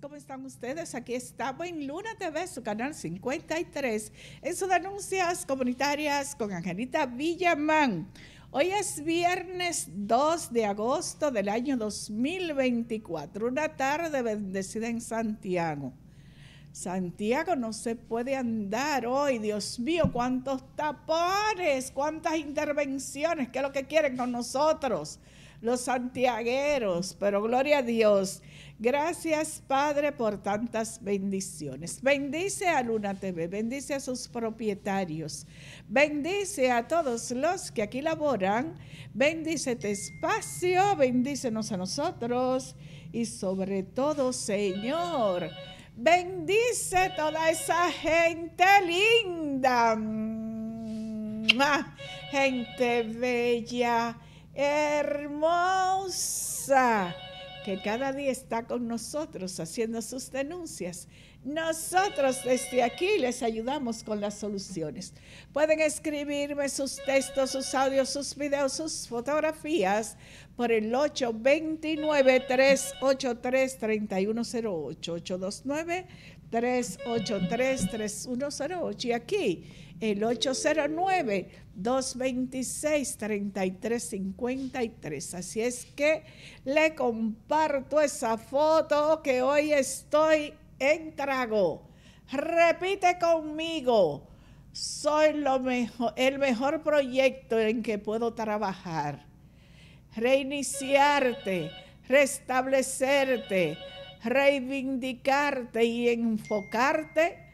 ¿cómo están ustedes? Aquí estamos en Luna TV, su canal 53, en sus denuncias comunitarias con Angelita Villamán. Hoy es viernes 2 de agosto del año 2024, una tarde bendecida en Santiago. Santiago no se puede andar hoy, Dios mío, cuántos tapones, cuántas intervenciones, qué es lo que quieren con nosotros, los santiagueros, pero gloria a Dios. Gracias, Padre, por tantas bendiciones. Bendice a Luna TV, bendice a sus propietarios, bendice a todos los que aquí laboran, bendice este espacio, bendícenos a nosotros y sobre todo, Señor, bendice toda esa gente linda, gente bella, hermosa que cada día está con nosotros haciendo sus denuncias. Nosotros desde aquí les ayudamos con las soluciones. Pueden escribirme sus textos, sus audios, sus videos, sus fotografías por el 829-383-3108. 829-383-3108. Y aquí el 809-226-3353. Así es que le comparto esa foto que hoy estoy en trago. Repite conmigo. Soy lo mejor, el mejor proyecto en que puedo trabajar. Reiniciarte, restablecerte, reivindicarte y enfocarte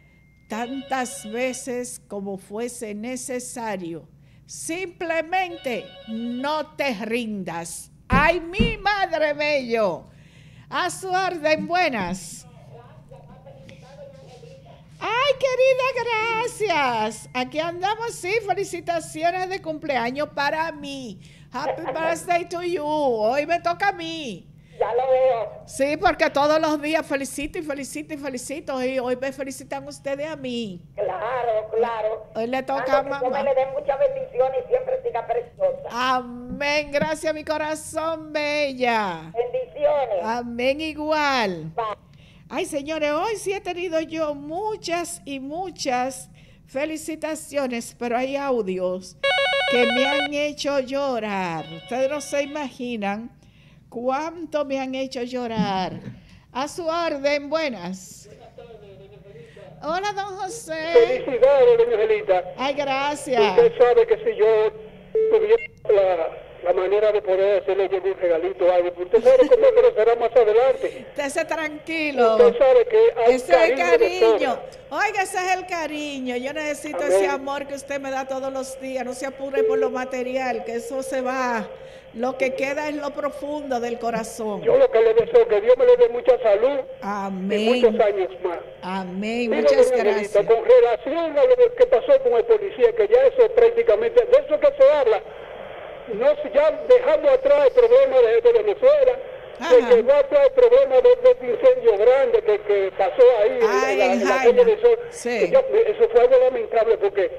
tantas veces como fuese necesario. Simplemente no te rindas. ¡Ay, mi madre bello! A su orden, buenas. Ay, querida, gracias. Aquí andamos, sí, felicitaciones de cumpleaños para mí. Happy birthday to you. Hoy me toca a mí. Ya lo veo. Sí, porque todos los días felicito y felicito y felicito. Y hoy me felicitan ustedes a mí. Claro, claro. Hoy le toca a mamá. me le den muchas bendiciones y siempre siga preciosa. Amén. Gracias, mi corazón bella. Bendiciones. Amén, igual. Ay, señores, hoy sí he tenido yo muchas y muchas felicitaciones, pero hay audios que me han hecho llorar. Ustedes no se imaginan cuánto me han hecho llorar. A su orden, buenas. Hola, don José. Felicidades, doña Angelita. Ay, gracias. Usted sabe que si yo tuviera la, la manera de poder hacerle llegar un regalito o algo, usted sabe cómo será más adelante. Estése tranquilo. Usted sabe que hay Ese cariño. Oiga, ese es el cariño. Yo necesito Amén. ese amor que usted me da todos los días. No se apure por lo material, que eso se va. Lo que queda es lo profundo del corazón. Yo lo que le deseo es que Dios me le dé mucha salud y muchos Amén. años más. Amén. Mira, Muchas Angelita, gracias. con relación a lo que pasó con el policía, que ya eso prácticamente, de eso que se habla, no, se- ya dejamos atrás el problema de, de Venezuela. De que va atrás el problema de, de este incendio grande que, que pasó ahí Ay, la, en la Jaina. calle del Sol. Sí. Yo- eso fue algo lamentable porque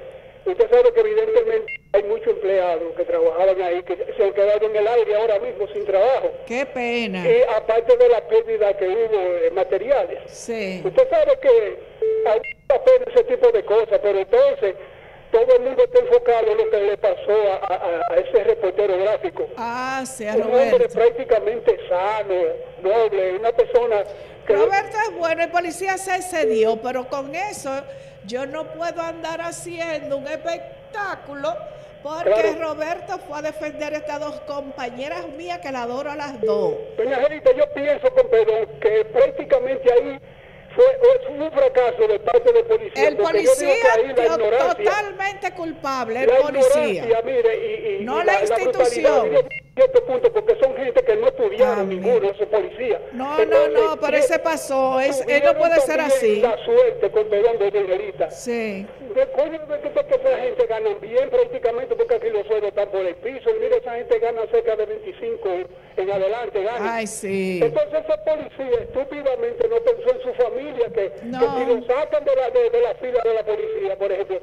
usted sabe que evidentemente hay muchos empleados que trabajaban ahí, que se han quedado en el aire ahora mismo sin trabajo. Qué pena. Y aparte de la pérdida que hubo en materiales. Sí. Usted sabe que hay pena ese tipo de cosas, pero entonces todo el mundo está enfocado en lo que le pasó a, a- a ese reportero gráfico. Ah, sea Un hombre Roberto. prácticamente sano, noble, una persona que... Roberto es bueno, el policía se excedió, pero con eso yo no puedo andar haciendo un espectáculo porque Claro. Roberto fue a defender a estas dos compañeras mías que la adoro a las dos. Doña Angelita, yo pienso, con perdón, que prácticamente ahí fue, un fracaso de parte del policía. El policía la ignorancia, totalmente culpable, el la policía. mire, y, y- No y la institución. brutalidad, y cierto punto, porque son gente que no estudiaron Amén. ninguno, esos policías. No, no, no, pero eh, ese pasó, es- él no puede ser así. La suerte, con perdón, de Angelita. Sí. Recuerden que, que esa gente gana bien prácticamente porque aquí los sueldos están por el piso. Y mira, esa gente gana cerca de 25 en adelante. Gana. Ay, sí. Entonces ese policía estúpidamente no pensó en su familia, que, No. que si lo sacan de la, de, de la fila de la policía, por ejemplo,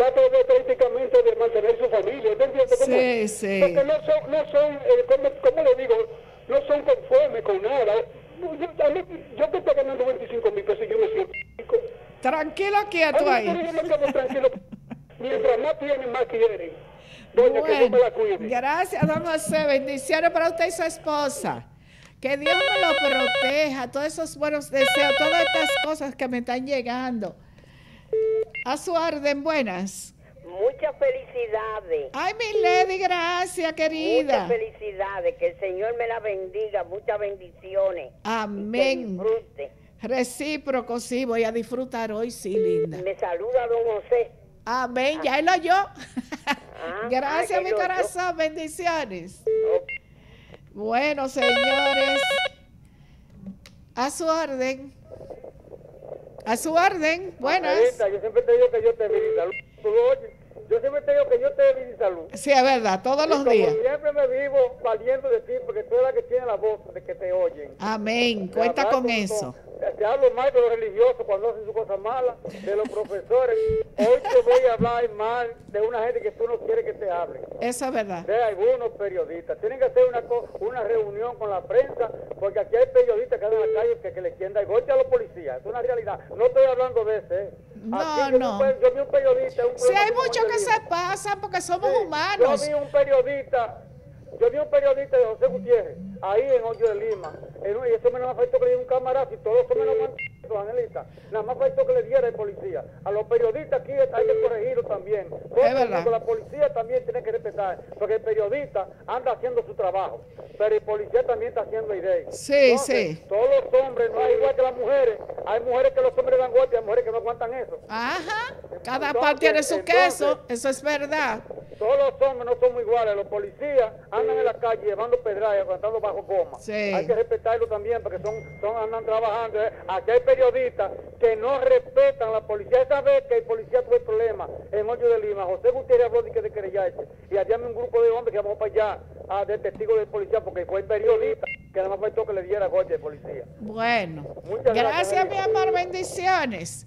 va a poder prácticamente de mantener su familia. ¿Te entiendes? Sí, sí. Porque no son, no son eh, ¿cómo, cómo le digo? No son conformes con nada. yo, mí- yo que estoy ganando 25 mil pesos, yo me siento rico. Tranquilo, quieto ahí. Tranquilo. Mientras más tienen, más quieren. Doña, que Dios me la cuide. gracias, don José. Bendiciones para usted y su esposa. Que Dios me lo proteja. Todos esos buenos deseos, todas estas cosas que me están llegando. A su orden, buenas. Muchas felicidades. Ay, mi lady, gracias, querida. Muchas felicidades. Que el Señor me la bendiga. Muchas bendiciones. Que Amén. disfrute. Recíproco, sí, voy a disfrutar hoy, sí, linda. Me saluda don José. Amén, ya él oyó. Gracias, ah, mi él oyó. corazón, bendiciones. Bueno, señores, a su orden. A su orden, buenas. Margarita, yo siempre te digo que yo te vi salud. Yo siempre te digo que yo te vi salud. Sí, es verdad, todos Y los como días. siempre me vivo valiendo de ti porque tú eres la que tiene la voz de que te oyen. Amén, cuenta con eso. Te hablo mal de los religiosos cuando hacen sus cosas malas, de los profesores. Hoy te voy a hablar mal de una gente que tú no quieres que te hable. Eso es verdad. De algunos periodistas. Tienen que hacer una, una reunión con la prensa porque aquí hay periodistas que andan en la calle que, que le quieren dar golpe a los policías. Es una realidad. No estoy hablando de ese. ¿eh? No, yo no. Yo vi un periodista. un Sí, hay muchos que se pasan porque somos Sí, humanos. Yo vi un periodista, yo vi un periodista de José Gutiérrez, ahí en Hoyo de Lima, y eso me más faltó que le diera un camarazo y todo eso me lo mandó, Angelita. Nada más faltó que le diera el policía. A los periodistas aquí hay que corregirlos también. Mundo, La policía también tiene que respetar, porque el periodista anda haciendo su trabajo, pero el policía también está haciendo ideas. Sí, sí. Todos los hombres, no hay igual que las mujeres. Hay mujeres que los hombres dan golpe hay mujeres que no aguantan eso. Ajá, cada Entonces, cual tiene su entonces- queso, eso es verdad. Todos los hombres no somos iguales. Los policías andan en la calle llevando pedradas y aguantando bajo goma. Sí. Hay que respetarlo también porque son, son andan trabajando. ¿eh? Aquí hay periodistas que no respetan la policía. Esa vez que el policía tuvo el problema en Hoyo de Lima, José Gutiérrez habló de que de querellarse. Y allá un grupo de hombres que vamos para allá a de testigo del policía porque fue el periodista que nada más faltó que le diera golpe al policía. Bueno, Muchas gracias, gracias, mi amor, bendiciones.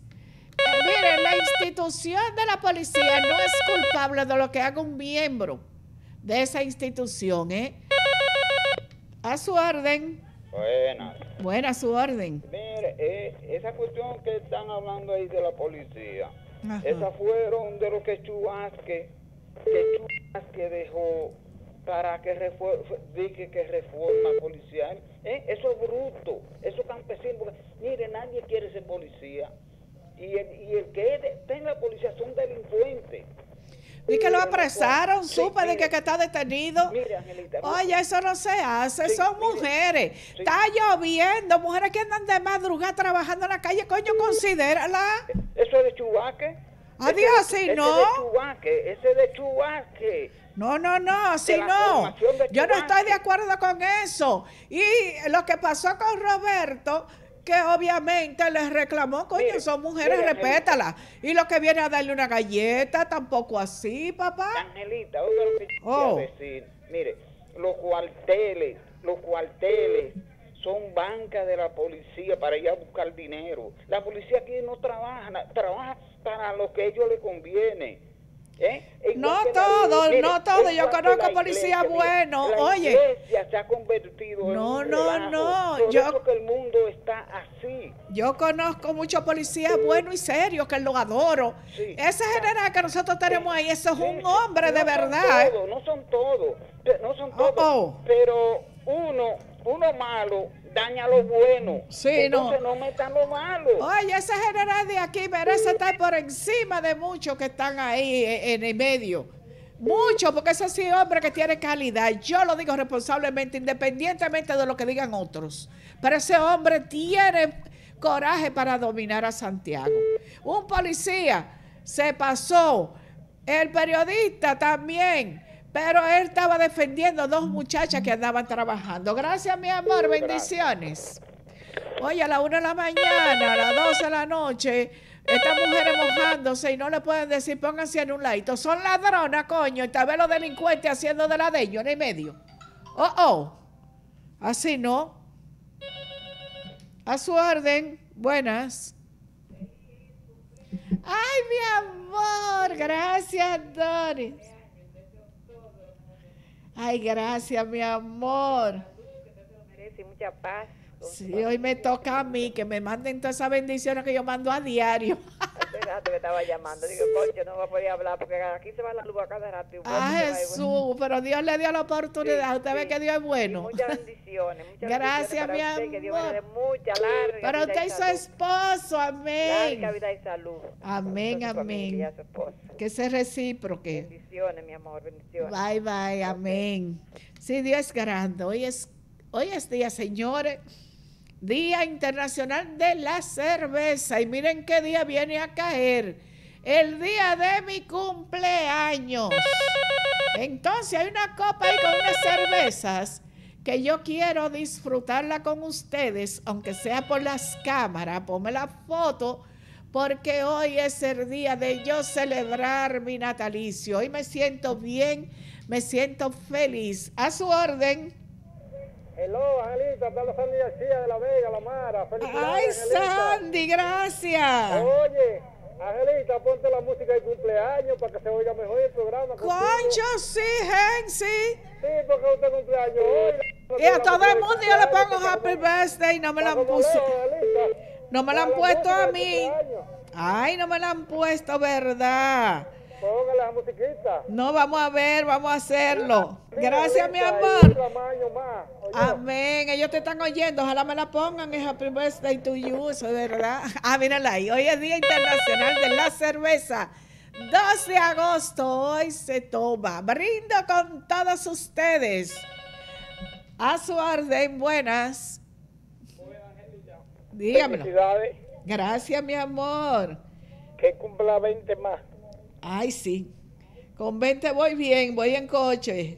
Miren, la institución de la policía no es culpable de lo que haga un miembro de esa institución, ¿eh? A su orden. Buenas. Buena a su orden. Mire, eh, esa cuestión que están hablando ahí de la policía, Ajá. esas fueron de lo que Chubasque, que Chubasque dejó para que, que reforma policial. ¿Eh? Eso es bruto, eso es campesino. Porque, mire, nadie quiere ser policía. Y el, y el que es de- está en la policía son delincuentes. Y que lo apresaron, sí, supe de que, que está detenido. Mire, Angelita. Oye, eso no se hace, Sí, son mire, mujeres. sí. Está lloviendo, mujeres que andan de madrugada trabajando en la calle, coño, considérala. Eso es de Chubasque. Adiós, Ese- sí, ese no. es de Chubasque, ese es de Chubasque. No, no, no, si no. de Yo no estoy de acuerdo con eso. Y lo que pasó con Roberto, que obviamente les reclamó, coño, Mire, son mujeres, mire, respétala. Y lo que viene a darle una galleta, tampoco así, papá. Angelita, oiga lo que yo Oh. decir. Mire, los cuarteles, los cuarteles son bancas de la policía para ir a buscar dinero. La policía aquí no trabaja, trabaja para lo que a ellos les conviene. ¿Eh? No todo, no todo. Yo conozco la policía iglesia, mire, bueno. la Oye. iglesia se ha convertido en No, un no, no, Por yo- eso que el mundo está así. Yo conozco muchos policías buenos y serios que lo adoro. Sí. Ese general que nosotros tenemos ahí, eso es Sí, un sí. hombre de verdad. todos, no son todos, no son todos. Oh, oh. Pero uno, uno malo daña lo bueno. Sí, no. Entonces no, metan lo malo. Oye, ese general de aquí merece estar por encima de muchos que están ahí e- en el medio. Muchos, porque ese sí es hombre que tiene calidad. Yo lo digo responsablemente, independientemente de lo que digan otros. Pero ese hombre tiene coraje para dominar a Santiago. Un policía se pasó, el periodista también. Pero él estaba defendiendo a dos muchachas que andaban trabajando. Gracias, mi amor. Bendiciones. Oye, a la una de la mañana, a las 12 de la noche, estas mujeres mojándose y no le pueden decir pónganse en un ladito. Son ladronas, coño, y tal vez los delincuentes haciendo de la de ellos en el medio. Oh, oh. Así no. A su orden. Buenas. Ay, mi amor. Gracias, Doris. Ay, gracias, mi amor. Mucha paz. Sí, hoy me toca a mí que me manden todas esas bendiciones que yo mando a diario. Rato que estaba llamando. Digo, coño, no voy a poder hablar porque aquí se va la luz a cada rato. y Ah, y Jesús, pero Dios le dio la oportunidad. Sí, Usted ve sí. que Dios es bueno. Muchas bendiciones. Muchas Gracias, bendiciones mi usted, Que Dios me dé amor. mucha larga Pero vida usted y y su esposo, Larga amén. vida y salud. Amén, familia y a amén. esposa. Que se recíproque. Bendiciones, mi amor, bendiciones. Bye, bye, amén. Sí, Dios es grande. Hoy es, hoy es día, señores, Día Internacional de la Cerveza. Y miren qué día viene a caer. El día de mi cumpleaños. Entonces hay una copa ahí con unas cervezas que yo quiero disfrutarla con ustedes, aunque sea por las cámaras, ponme la foto, porque hoy es el día de yo celebrar mi natalicio. Hoy me siento bien, me siento feliz. A su orden. Hello, Angelita, está la Sandy García de la Vega, la Mara. Ay, Angelita. Sandy, gracias. Oye, Angelita, ponte la música de cumpleaños para que se oiga mejor el programa. Concho, sí, Hensi. Sí, porque usted cumpleaños hoy. Y a todo el mundo yo le pongo happy birthday y no me la han puesto. No me la han puesto a mí. Ay, no me la han puesto, ¿verdad? Póngale la musiquita. No, vamos a ver, vamos a hacerlo. Gracias, mi amor. Amén. Ellos te están oyendo. Ojalá me la pongan en Happy Birthday to you, eso es verdad. Ah, mírala ahí. Hoy es Día Internacional de la Cerveza. 2 de agosto, hoy se toma. Brindo con todos ustedes. A su orden, buenas. Dígamelo. Felicidades, Gracias, mi amor. que cumpla 20 más. Ay, sí. Con 20 voy bien, voy en coche.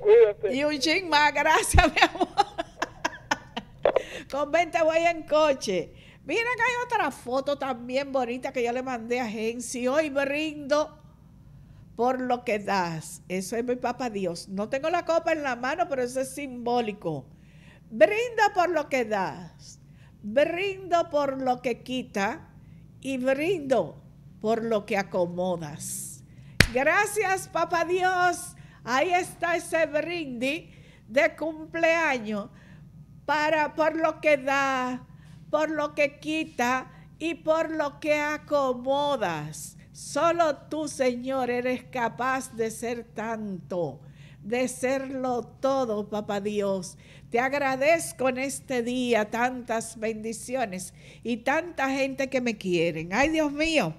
Cuídate. Y un ching más, gracias, mi amor. Con 20 voy en coche. Miren que hay otra foto también bonita que yo le mandé a Gensi. Hoy brindo por lo que das. Eso es mi papá Dios. No tengo la copa en la mano, pero eso es simbólico. Brindo por lo que das. Brindo por lo que quita. Y brindo por lo que acomodas. Gracias, papá Dios. Ahí está ese brindis de cumpleaños para por lo que da, por lo que quita y por lo que acomodas. Solo tú, Señor, eres capaz de ser tanto, de serlo todo, papá Dios. Te agradezco en este día tantas bendiciones y tanta gente que me quieren. Ay, Dios mío.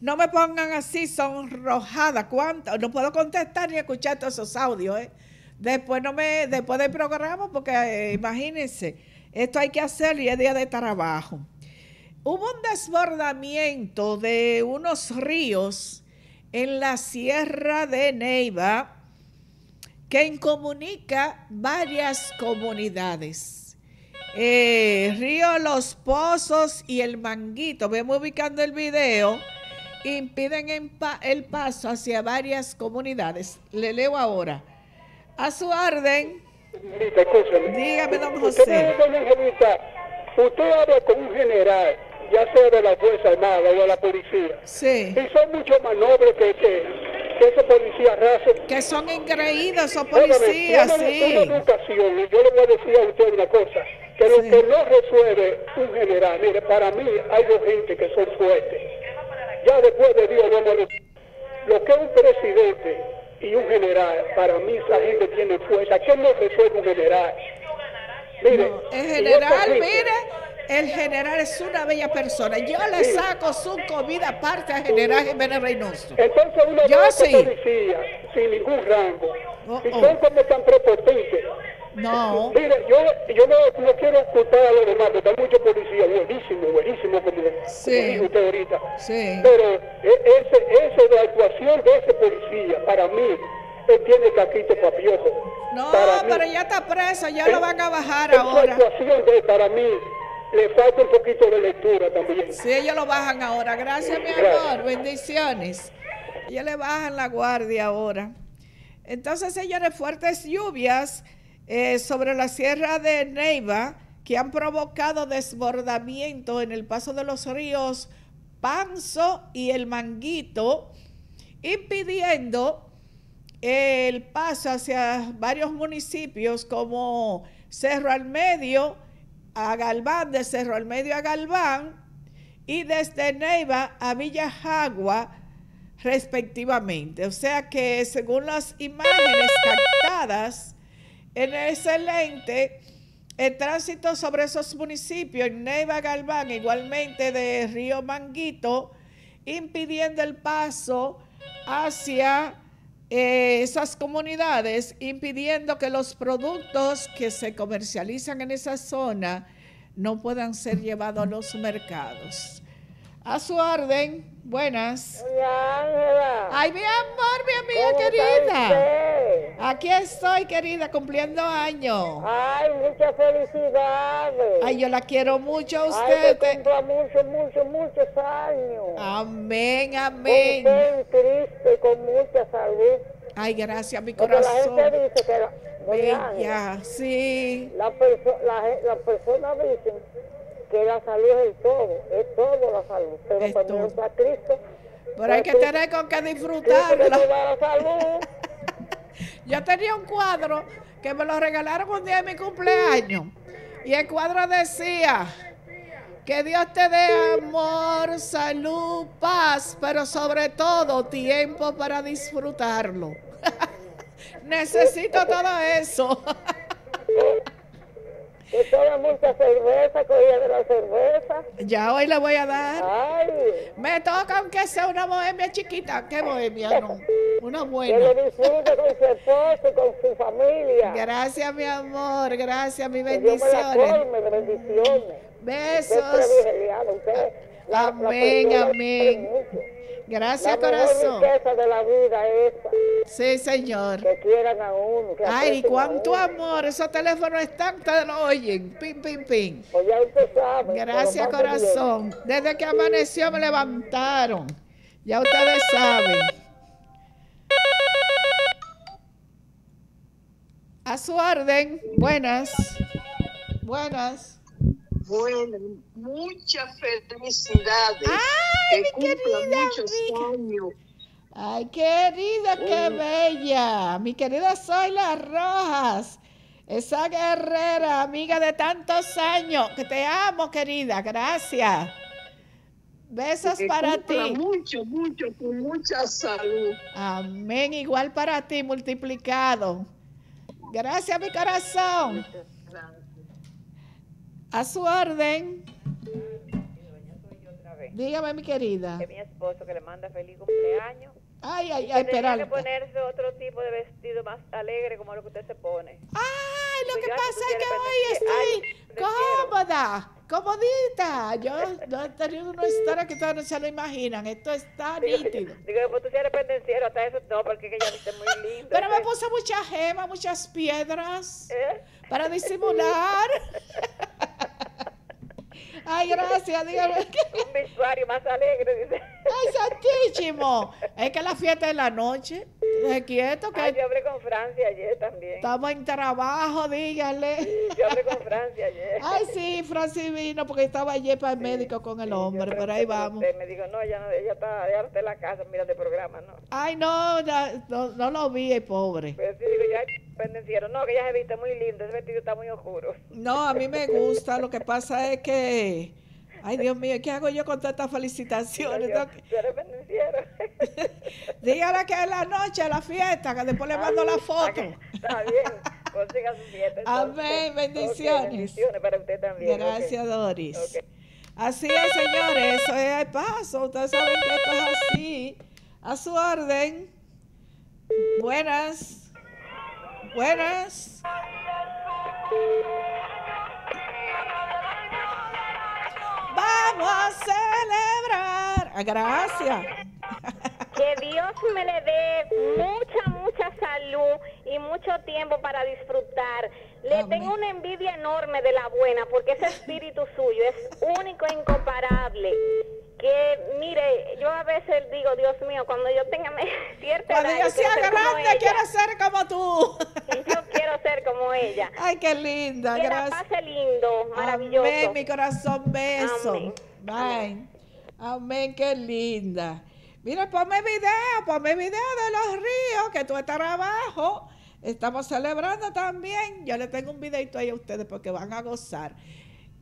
No me pongan así sonrojada. ¿Cuánto? No puedo contestar ni escuchar todos esos audios. ¿eh? Después, no me, después del programa, porque eh, imagínense, esto hay que hacerlo y es día de trabajo. Hubo un desbordamiento de unos ríos en la sierra de Neiva que incomunica varias comunidades. Eh, Río Los Pozos y el Manguito, vemos ubicando el video, impiden el paso hacia varias comunidades. Le leo ahora. A su orden, escúchame. dígame, don Usted, José. Angelita, usted habla con un general, ya sea de la Fuerza Armada o de la policía, Sí, y son mucho más nobles que, que, que ese policía raso. que son engreídos esos policías, sí. una educación, y yo le voy a decir a usted una cosa, que lo Sí. que no resuelve un general, mire, para mí hay dos gente que son fuertes. Ya después de Dios, vamos a decir, lo que un presidente y un general, para mí esa gente tiene fuerza. ¿Qué no resuelve un general? Mire, No, el general, gente- mire, el general es una bella persona. Yo le saco su comida aparte al general Jiménez Reynoso. Entonces uno Yo sí. policías sin ningún rango Oh, y son como tan prepotentes. No, Mire, yo, yo no, no quiero culpar a los demás, porque hay muchos policías buenísimos, buenísimos, como, Sí. como dijo usted ahorita. Sí. Pero e- ese, ese, la actuación de ese policía, para mí, él tiene caquito papiojo. no, Para mí, pero ya está preso, ya lo van a bajar ahora. actuación de para mí, le falta un poquito de lectura también. Sí, ellos lo bajan ahora. Gracias, mi Gracias. amor. Bendiciones. Ellos le bajan la guardia ahora. Entonces, señores, fuertes lluvias eh, sobre la sierra de Neiva que han provocado desbordamiento en el paso de los ríos Panzo y el Manguito, impidiendo el paso hacia varios municipios como Cerro al Medio a Galván, de Cerro al Medio a Galván y desde Neiva a Villa Jagua respectivamente. O sea que según las imágenes captadas en ese lente, el tránsito sobre esos municipios, en Neiva Galván, igualmente de Río Manguito, impidiendo el paso hacia eh, esas comunidades, impidiendo que los productos que se comercializan en esa zona no puedan ser llevados a los mercados. A su orden, buenas. Ángela. Ay, mi amor, mi amiga ¿cómo está querida. usted? Aquí estoy, querida, cumpliendo años. Ay, muchas felicidades. Ay, yo la quiero mucho a Ay, usted. que cumpla muchos, muchos, muchos años. Amén, Con amén. usted triste, con mucha salud. Ay, gracias, mi Porque la corazón. gente dice que la, Ángela, Bella, sí. la la las personas dicen que la salud es el todo, es todo la salud. Pero Es cuando todo. está Cristo, Pero hay que pues, tener con qué disfrutarlo. da la salud. Yo tenía un cuadro que me lo regalaron un día de mi cumpleaños. Y el cuadro decía, que Dios te dé amor, salud, paz, pero sobre todo tiempo para disfrutarlo. Necesito todo eso. Que toma mucha cerveza, cogía de la cerveza. ya hoy le voy a dar. Ay, Me toca aunque sea una bohemia chiquita. ¿Qué bohemia? No, una que buena. lo disfrute con su esposo y con su familia. Gracias, mi amor. Gracias, mis Que Dios me la bendiciones. Besos. usted. la- Amén, amén. Gracias, La corazón. riqueza de la vida es esa, Sí, señor. que quieran a uno. Que Ay, cuánto amor. Esos teléfonos están, ustedes lo oyen. Pim, pim, pim. Pues ya usted sabe. Gracias, bien. corazón. Desde que amaneció me levantaron. Ya ustedes saben. A su orden. Buenas. Buenas. Bueno, muchas felicidades. Ay, mi que cumpla querida muchos años. Ay, querida, qué bella. Mi querida Zoila Rojas. Esa guerrera, amiga de tantos años. Que te amo, querida. Gracias. Besos para ti. Mucho, mucho, con mucha salud. Amén. Igual para ti, multiplicado. Gracias, mi corazón. A su orden. Dígame, mi querida. Que mi esposo que le manda feliz cumpleaños. Ay, ay, ay, que tenía que ponerse otro tipo de vestido más alegre como lo que usted se pone. Ay, lo Pues que pasa es que hoy estoy cómoda, comodita. Yo no he tenido una historia que ustedes no se lo imaginan. Esto está Digo, nítido. digo, pues tú eres pendenciero, hasta eso no, porque que ella viste muy lindo. Pero me Ese- puse mucha gema, muchas piedras ¿Eh? para disimular. Ay, gracias, dígame. Un vestuario más alegre, dice. Ay, santísimo. Es que la fiesta es la noche. Deje quieto Ay, que yo hablé con Francia ayer también. estamos en trabajo, dígale. Yo hablé con Francia ayer. Ay, sí, Francis vino porque estaba ayer para el médico con el Sí, hombre, pero ahí vamos. usted, Me dijo, no, ella, no, ella, está, ella no está en la casa, mira de programa, no. Ay, no, no, no, no lo vi, el pobre. Pero sí, digo, ya No, que ella se viste muy lindo, ese vestido está muy oscuro. No, a mí me gusta, lo que pasa es que, ay Dios mío, ¿qué hago yo con tantas felicitaciones? yo, eres pendenciero. Dígale que es la noche, la fiesta, que después le mando la foto. Está bien, consiga su fiesta. Amén, bendiciones. bendiciones para usted también. Gracias, Doris. Así es, señores, eso es el paso. Ustedes saben que esto es así. A su orden. Buenas. Buenas. Vamos a celebrar. Ah, Gracias. Que Dios me le dé mucha, mucha salud y mucho tiempo para disfrutar. Le Amén. tengo una envidia enorme de la buena porque ese espíritu suyo es único e incomparable. Que, mire, yo a veces digo, Dios mío, cuando yo tenga cierta Cuando edad, yo sea grande, quiero ser como tú. Yo quiero ser como ella. Ay, qué linda. Que la Gracias. pase lindo, maravilloso. Amén, mi corazón, beso. Amén. Bye. Amén, qué linda. Mira, ponme video, ponme video de los ríos, que tú estás abajo. Estamos celebrando también. Yo le tengo un videito ahí a ustedes porque van a gozar.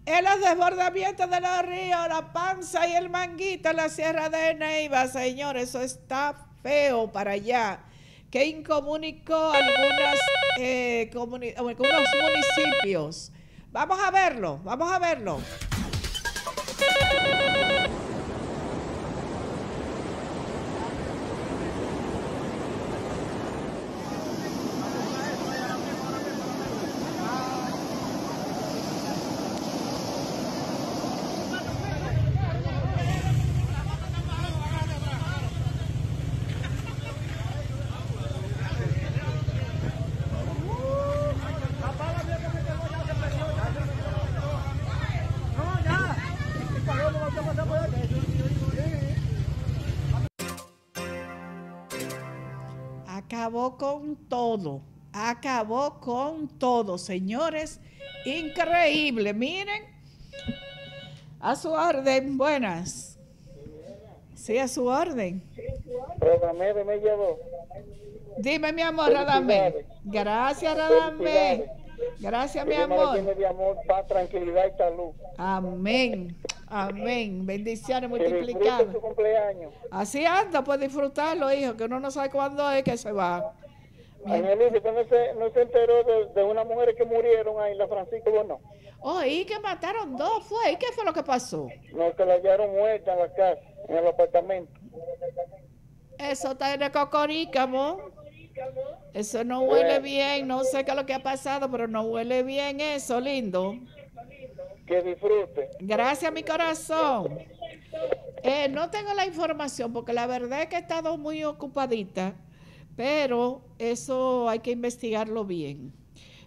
En los desbordamientos de los ríos, la panza y el manguito en la Sierra de Neiva, señor, eso está feo para allá. Que incomunicó algunas, eh, algunos municipios. Vamos a verlo, vamos a verlo. Acabó con todo. Acabó con todo, señores. Increíble. Miren. A su orden. Buenas. Sí, a su orden. Radamés me llevó. Dime, mi amor, Radamé. Gracias, Radamé. Gracias, mi amor. de amor, paz, tranquilidad y salud. Amén. Amén. Bendiciones Que disfrute multiplicadas. su cumpleaños. Así anda, pues disfrutarlo, hijo, que uno no sabe cuándo es que se va. Angelito, ¿usted no se, no se enteró de, de unas mujeres que murieron ahí en la Francisco Bueno, Oh, y que mataron dos, fue. ¿Y qué fue lo que pasó? no, que la hallaron muerta en la casa, en el apartamento. Eso está en el cocorícamo. Eso no huele bien. No sé qué es lo que ha pasado, pero no huele bien eso, lindo. Que disfrute. Gracias, mi corazón. Eh, no tengo la información porque la verdad es que he estado muy ocupadita, pero eso hay que investigarlo bien.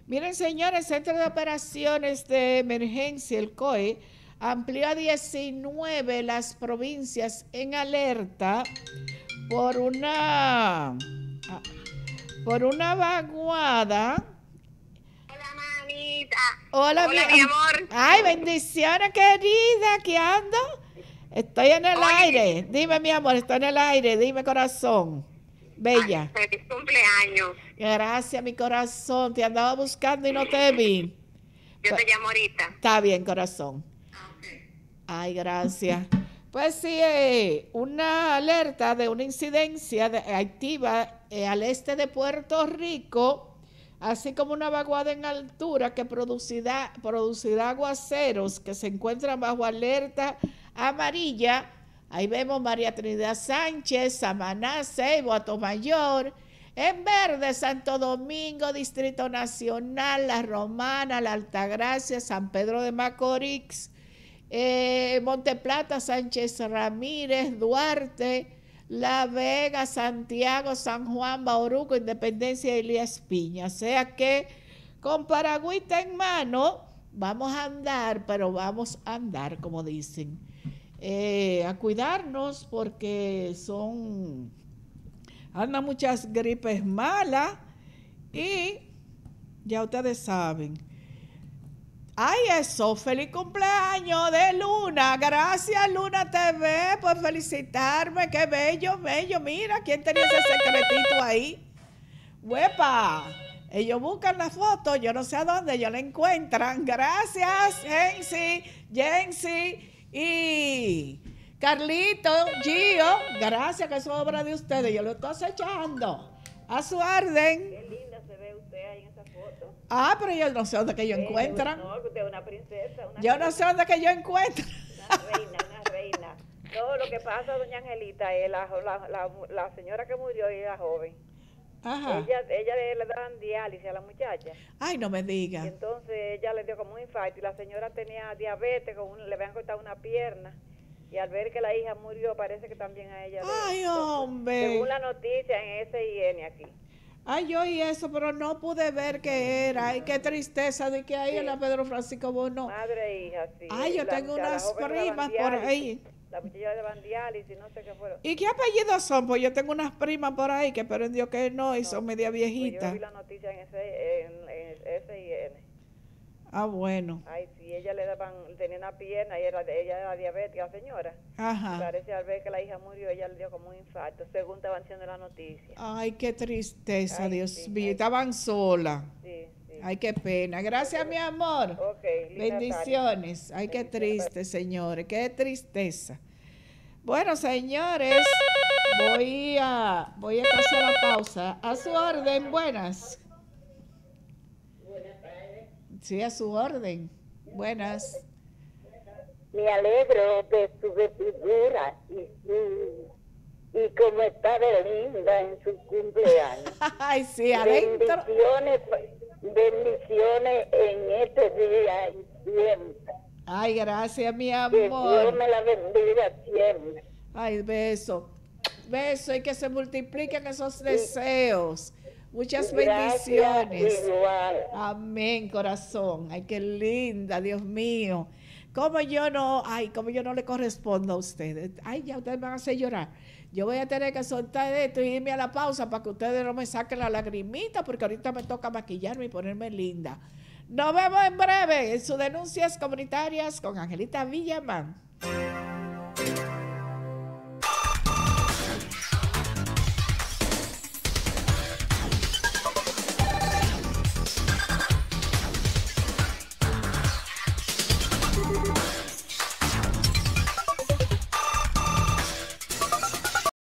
Miren, señores, Centro de Operaciones de Emergencia, el COE, amplió a 19 las provincias en alerta por una, ah, por una vaguada. Hola. Hola, Hola, mi amor. Ay, bendiciones, querida, ¿qué ando? Estoy en el Oye. aire. Dime, mi amor, estoy en el aire. Dime, corazón. Bella. Ay, Feliz cumpleaños. Gracias, mi corazón. Te andaba buscando y no te vi. Yo te llamo ahorita. Está bien, corazón. Ay, gracias. Pues sí, eh, una alerta de una incidencia de- activa eh, al este de Puerto Rico, así como una vaguada en altura que producirá, producirá aguaceros que se encuentran bajo alerta amarilla. Ahí vemos María Trinidad Sánchez, Samaná, Ceibo, Atomayor. En verde, Santo Domingo, Distrito Nacional, La Romana, La Altagracia, San Pedro de Macorís, eh, Monteplata, Sánchez Ramírez, Duarte, La Vega, Santiago, San Juan, Bauruco, Independencia y Elías Piña. O sea que con Paragüita en mano vamos a andar, pero vamos a andar, como dicen. Eh, a cuidarnos porque son andan muchas gripes malas y ya ustedes saben. Ay, eso, feliz cumpleaños de Luna. Gracias, Luna TV, por felicitarme. Qué bello, bello. Mira, ¿quién tenía ese secretito ahí? ¡Huepa! Ellos buscan la foto, yo no sé a dónde, ellos la encuentran. Gracias, Jensi, Jensi y Carlito, Gio. Gracias, que es obra de ustedes. Yo lo estoy acechando. A su orden. Qué linda se ve usted ahí en esa foto. Ah, pero yo no sé dónde que yo encuentran. No, usted es una princesa, una, Yo no sé dónde que yo encuentro. una reina, una reina. No, lo que pasa, doña Angelita, es la, la, la, la señora que murió y la joven. Ajá. Ella, ella le, le daban diálisis a la muchacha. Ay, no me Y diga. entonces ella le dio como un infarto y la señora tenía diabetes, con un- le habían cortado una pierna. Y al ver que la hija murió, parece que también a ella. le- Ay, hombre. Según la noticia en SIN aquí. Ay, yo oí eso, pero no pude ver qué era. Ay, qué tristeza de que ahí en la Pedro Francisco Bono. Madre e hija, sí. Ay, yo La tengo la unas primas por ahí. La muchacha de diálisis, no sé qué fueron. ¿Y qué apellidos son? Pues yo tengo unas primas por ahí que espero en Dios que no y son media Pues yo viejitas. vi la noticia en, ese, en, en SIN. Ah, bueno. Ay, sí, ella le daban, tenía una pierna y era, ella era diabética, la señora. Ajá. Parece al ver que la hija murió, ella le dio como un infarto, según estaban haciendo la noticia. Ay, qué tristeza, Ay, Dios sí, mío. ay. Estaban sola. Sí, sí. Ay, qué pena. Gracias, mi amor. Ok, linda tarde. Bendiciones. Ay, qué triste, señores. Qué tristeza. Bueno, señores, voy a, voy a hacer la pausa. A su orden, buenas. Sí, a su orden. Buenas. Me alegro de su vestidura y, su- y cómo está de linda en su cumpleaños. Ay, sí, adentro. Bendiciones, bendiciones en este día y siempre. Ay, gracias, mi Que Dios amor. me la bendiga siempre. Ay, beso. Beso y que se multipliquen esos deseos. Muchas Gracias, bendiciones. igual. Amén, corazón. Ay, qué linda, Dios mío. Como yo no, ay, como yo no le correspondo a ustedes. Ay, ya ustedes me van a hacer llorar. Yo voy a tener que soltar esto y irme a la pausa para que ustedes no me saquen la lagrimita, porque ahorita me toca maquillarme y ponerme linda. Nos vemos en breve en sus denuncias comunitarias con Angelita Villamán.